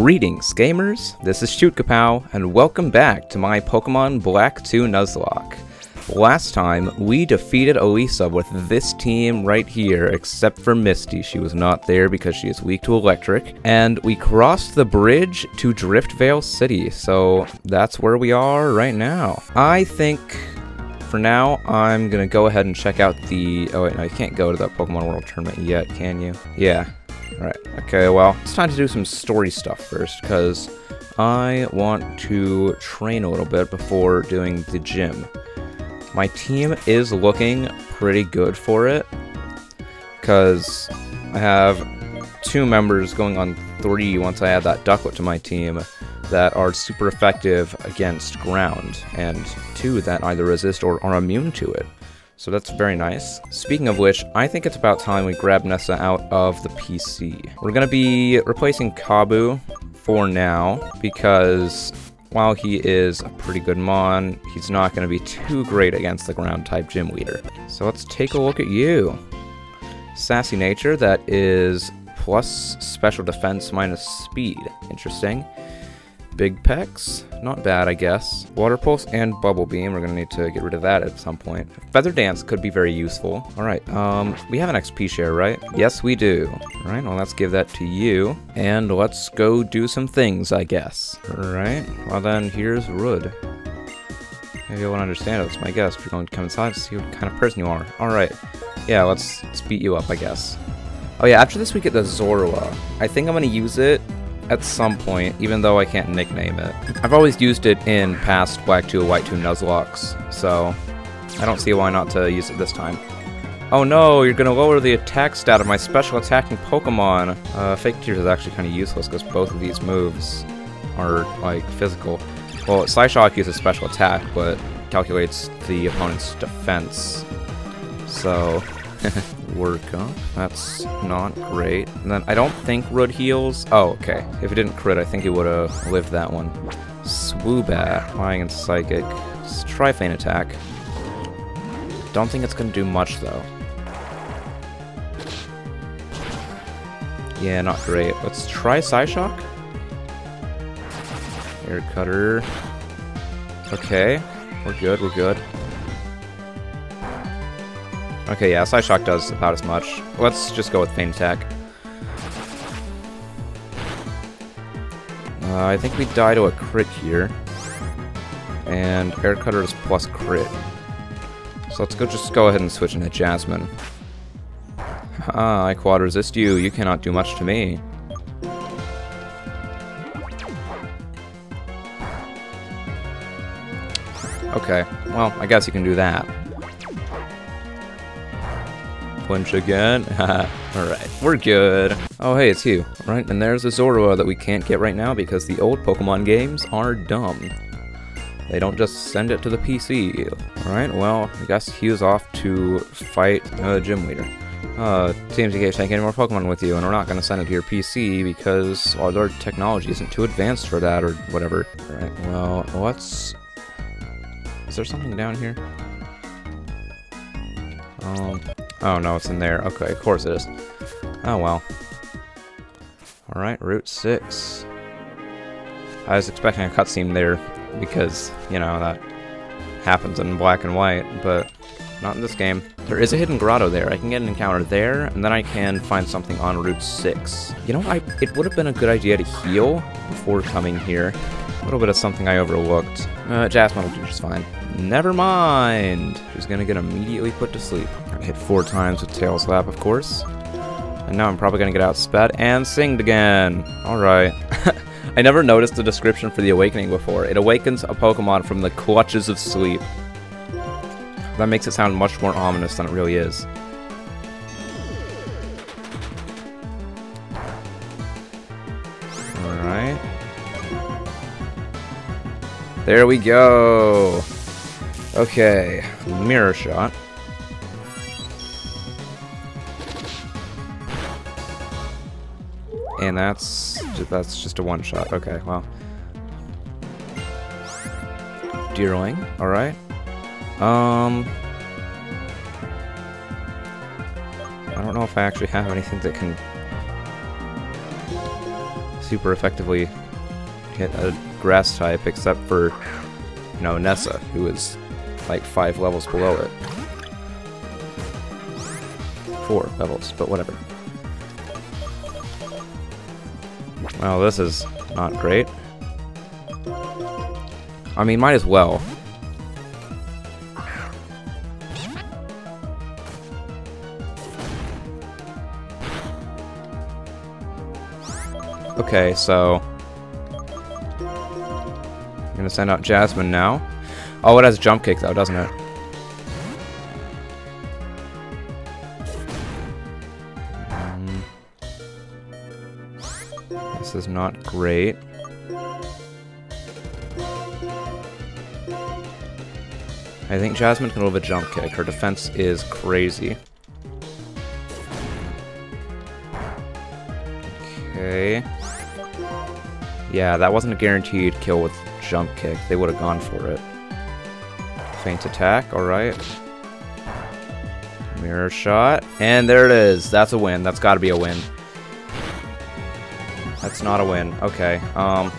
Greetings, gamers! This is Shoot Kapow, and welcome back to my Pokemon Black 2 Nuzlocke. Last time, we defeated Elesa with this team right here, except for Misty. She was not there because she is weak to electric. And we crossed the bridge to Driftveil City, so that's where we are right now. I think for now, I'm gonna go ahead and check out the... Oh wait, no, you can't go to the Pokemon World Tournament yet, can you? Yeah, Alright, okay, well, it's time to do some story stuff first, because I want to train a little bit before doing the gym. My team is looking pretty good for it, because I have two members going on three once I add that Ducklett to my team that are super effective against ground, and two that either resist or are immune to it. So that's very nice. Speaking of which, I think it's about time we grab Nessa out of the PC. We're to be replacing Kabu for now, because while he is a pretty good Mon, he's not going to be too great against the ground-type gym leader. So let's take a look at you. Sassy Nature, that is plus special defense minus speed. Interesting. Big Pecs, not bad, I guess. Water Pulse and Bubble Beam, we're gonna need to get rid of that at some point. Feather Dance could be very useful. Alright, um, we have an XP share, right? Yes, we do. Alright, well, let's give that to you. And let's go do some things, I guess. Alright, well then, here's Rood. Maybe I won't understand it, it's my guess. We're going to come inside to see what kind of person you are. Alright, yeah, let's, let's beat you up, I guess. Oh yeah, after this we get the Zorua. I think I'm gonna use it at some point, even though I can't nickname it. I've always used it in past Black 2 White 2 Nuzlockes, so I don't see why not to use it this time. Oh no, you're gonna lower the attack stat of my special attacking Pokemon. Uh, Fake Tears is actually kind of useless because both of these moves are, like, physical. Well, Psyshock uses special attack, but calculates the opponent's defense. So, work up. That's not great. And then I don't think Rood heals. Oh, okay. If it didn't crit, I think he would have lived that one. Swoobat, flying and psychic. Try Feint attack. Don't think it's gonna do much though. Yeah, not great. Let's try Psyshock. Air cutter. Okay. We're good, we're good. Okay, yeah, Psyshock does about as much. Let's just go with Feint Attack. Uh, I think we die to a crit here. And Air Cutter is plus crit. So let's go just go ahead and switch into Jasmine. Ah, I quad resist you. You cannot do much to me. Okay, well, I guess you can do that. Punch again. Alright, we're good. Oh, hey, it's you. Right, and there's a Zorua that we can't get right now because the old Pokemon games are dumb. They don't just send it to the PC. Alright, well, I guess Hugh's off to fight a gym leader. Uh, seems you can't take any more Pokemon with you, and we're not going to send it to your PC because our technology isn't too advanced for that or whatever. Alright, well, let's... Is there something down here? Um, Oh, no, it's in there. Okay, of course it is. Oh, well. Alright, Route 6. I was expecting a cutscene there because, you know, that happens in black and white, but not in this game. There is a hidden grotto there. I can get an encounter there, and then I can find something on Route 6. You know, I, it would have been a good idea to heal before coming here. A little bit of something I overlooked. Uh, Jasmine will do just fine. Never mind! She's gonna get immediately put to sleep. Hit four times with Tail Slap, of course. And now I'm probably gonna get outsped and singed again. Alright. I never noticed the description for the awakening before. It awakens a Pokemon from the clutches of sleep. That makes it sound much more ominous than it really is. Alright. There we go! Okay, mirror shot. And that's that's just a one shot. Okay, well. Deerling, alright. Um I don't know if I actually have anything that can super effectively hit a grass type except for, you know, Nessa, who is like five levels below it. Four levels, but whatever. Well, this is not great. I mean, might as well. Okay, so... I'm gonna send out Jasmine now. Oh, it has jump kick though, doesn't it? Um, this is not great. I think Jasmine can move a jump kick. Her defense is crazy. Okay. Yeah, that wasn't a guaranteed kill with jump kick. They would have gone for it. Feint attack, alright. Mirror shot. And there it is. That's a win. That's gotta be a win. That's not a win. Okay, um...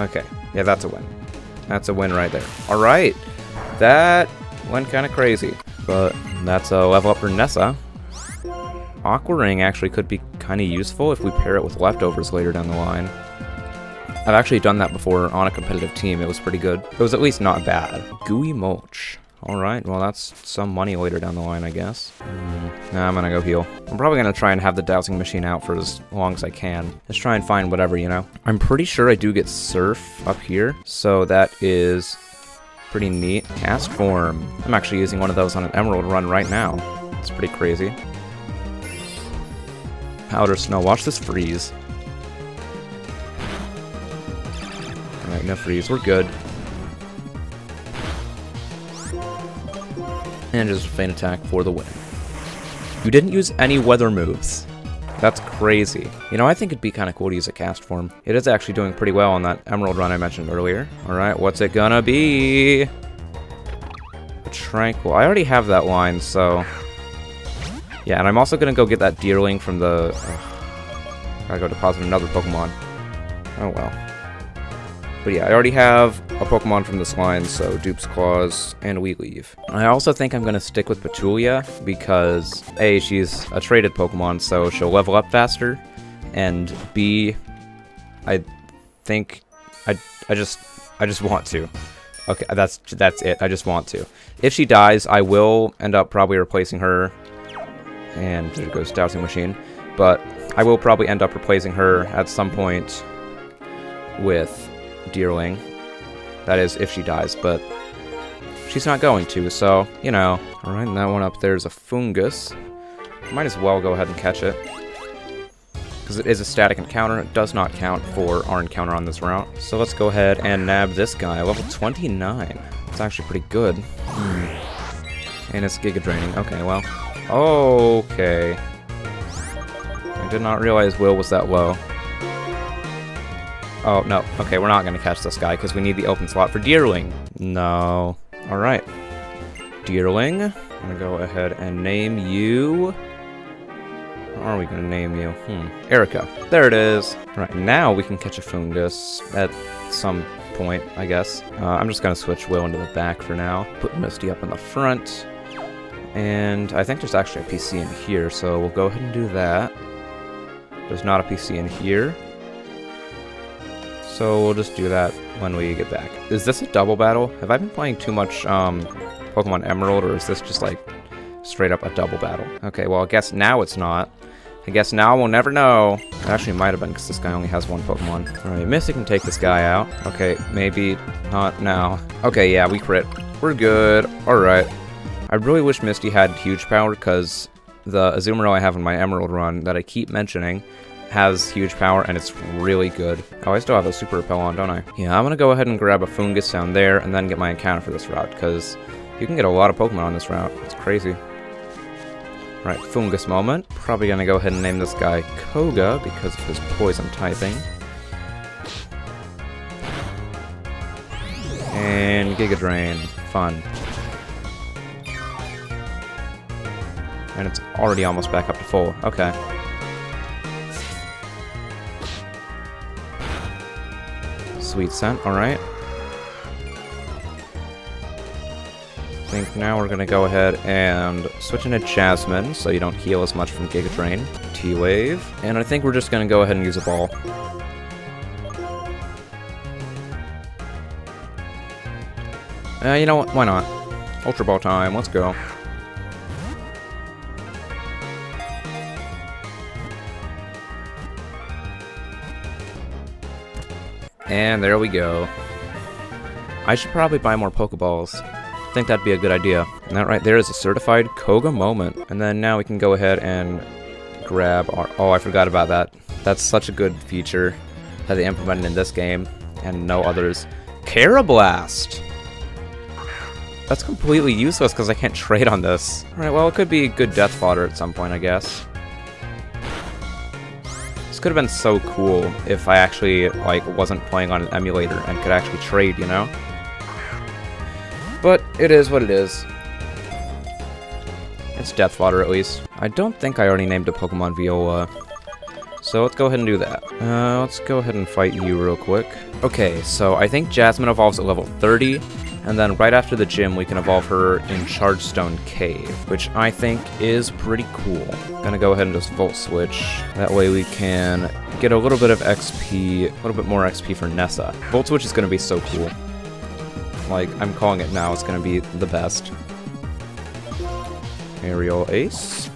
Okay. Yeah, that's a win. That's a win right there. Alright. That went kind of crazy. But that's a level up for Nessa. Aqua Ring actually could be kind of useful if we pair it with leftovers later down the line. I've actually done that before on a competitive team. It was pretty good. It was at least not bad. Gooey Mulch. Alright, well that's some money later down the line, I guess. Mm, nah, I'm gonna go heal. I'm probably gonna try and have the dowsing machine out for as long as I can. Just try and find whatever, you know? I'm pretty sure I do get Surf up here, so that is pretty neat. Castform. I'm actually using one of those on an Emerald run right now. It's pretty crazy. Powder Snow. Watch this freeze. No freeze. We're good. And just a feint attack for the win. You didn't use any weather moves. That's crazy. You know, I think it'd be kind of cool to use a Castform. It is actually doing pretty well on that Emerald run I mentioned earlier. Alright, what's it gonna be? A Tranquill. I already have that line, so... Yeah, and I'm also gonna go get that Deerling from the... Uh, gotta go deposit another Pokemon. Oh well. But yeah, I already have a Pokemon from this line, so Dupes Clause and Weeleave. I also think I'm gonna stick with Petulia, because A, she's a traded Pokemon, so she'll level up faster, and B, I think I, I just I just want to. Okay, that's that's it. I just want to. If she dies, I will end up probably replacing her and there goes Dowsing Machine. But I will probably end up replacing her at some point with Deerling. That is, if she dies, but she's not going to, so, you know. Alright, and that one up there is a Foongus. Might as well go ahead and catch it. Because it is a static encounter, it does not count for our encounter on this route. So let's go ahead and nab this guy, level 29. It's actually pretty good. Hmm. And it's Giga Draining. Okay, well, Okay. I did not realize Will was that low. Oh, no. Okay, we're not going to catch this guy because we need the open slot for Deerling. No. Alright. Deerling. I'm going to go ahead and name you... How are we going to name you? Hmm. Erica. There it is. All right, now we can catch a Foongus at some point, I guess. Uh, I'm just going to switch Will into the back for now. Put Misty up in the front. And I think there's actually a PC in here, so we'll go ahead and do that. There's not a PC in here. So we'll just do that when we get back. Is this a double battle? Have I been playing too much um, Pokemon Emerald, or is this just like straight up a double battle? Okay, well I guess now it's not. I guess now we'll never know. It actually might have been because this guy only has one Pokemon. Alright, Misty can take this guy out. Okay, maybe not now. Okay, yeah, we crit. We're good. Alright. I really wish Misty had huge power because the Azumarill I have in my Emerald run that I keep mentioning has huge power and it's really good. Oh, I still have a Super Repel on, don't I? Yeah, I'm gonna go ahead and grab a Foongus down there and then get my encounter for this route because you can get a lot of Pokemon on this route. It's crazy. Right, Foongus moment. Probably gonna go ahead and name this guy Koga because of his poison typing. And Giga Drain. Fun. And it's already almost back up to full. Okay. Sweet scent, alright. I think now we're gonna go ahead and switch into Jasmine so you don't heal as much from Giga Drain. T-Wave. And I think we're just gonna go ahead and use a ball. Uh, you know what? Why not? Ultra Ball time. Let's go. And there we go. I should probably buy more Pokeballs. I think that'd be a good idea. And that right there is a certified Koga moment. And then now we can go ahead and grab our... Oh, I forgot about that. That's such a good feature that they implemented in this game and no others. Karrablast! That's completely useless because I can't trade on this. Alright, well, it could be a good death fodder at some point, I guess. Could have been so cool if I actually, like, wasn't playing on an emulator and could actually trade, you know? But it is what it is. It's death fodder, at least. I don't think I already named a Pokemon Viola. So let's go ahead and do that. Uh, let's go ahead and fight you real quick. Okay, so I think Jasmine evolves at level 30, and then right after the gym, we can evolve her in Chargestone Cave, which I think is pretty cool. Gonna go ahead and just Volt Switch. That way we can get a little bit of XP, a little bit more XP for Nessa. Volt Switch is gonna be so cool. Like, I'm calling it now, it's gonna be the best. Aerial Ace.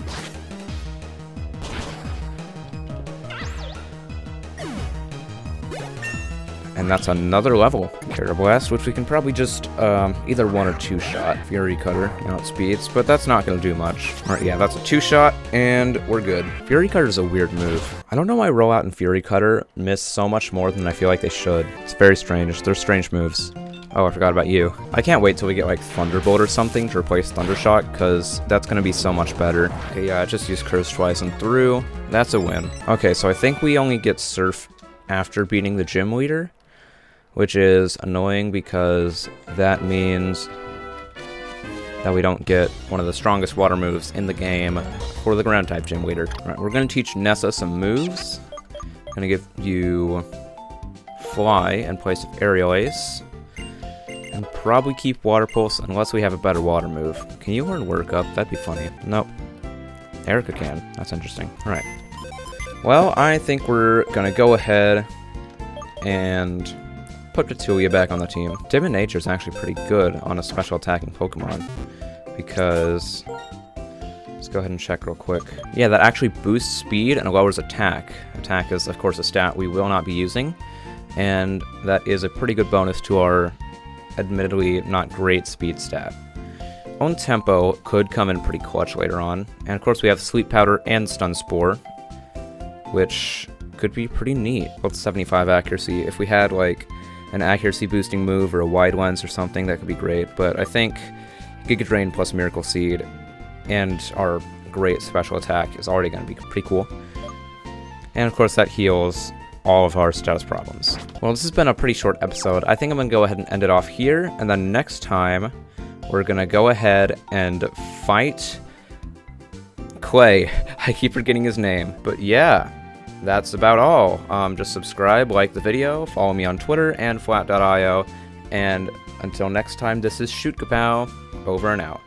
And that's another level. Karrablast, which we can probably just um, either one or two shot. Fury Cutter outspeeds, but that's not going to do much. Alright, yeah, that's a two shot, and we're good. Fury Cutter is a weird move. I don't know why Rollout and Fury Cutter miss so much more than I feel like they should. It's very strange. They're strange moves. Oh, I forgot about you. I can't wait till we get like Thunderbolt or something to replace Thundershock, because that's going to be so much better. Okay, yeah, I just used Curse twice and through. That's a win. Okay, so I think we only get Surf after beating the gym leader which is annoying because that means that we don't get one of the strongest water moves in the game for the ground type gym leader. We're going to teach Nessa some moves. I'm to give you Fly in place of Aerial Ace. And probably keep Water Pulse unless we have a better water move. Can you learn Work Up? That'd be funny. Nope. Erica can. That's interesting. Alright. Well, I think we're going to go ahead and put Petulia back on the team. Timid Nature is actually pretty good on a special attacking Pokemon. Because... Let's go ahead and check real quick. Yeah, that actually boosts speed and lowers attack. Attack is, of course, a stat we will not be using. And that is a pretty good bonus to our admittedly not great speed stat. Own Tempo could come in pretty clutch later on. And of course we have Sleep Powder and Stun Spore, which could be pretty neat with 75 accuracy. If we had like an accuracy boosting move or a wide lens or something, that could be great. But I think Giga Drain plus Miracle Seed and our great special attack is already going to be pretty cool. And of course that heals all of our status problems. Well, this has been a pretty short episode. I think I'm going to go ahead and end it off here, and then next time we're going to go ahead and fight Clay. I keep forgetting his name, but yeah, that's about all. Um, just subscribe, like the video, follow me on Twitter and flat.io, and until next time, this is Shoot Kapow, over and out.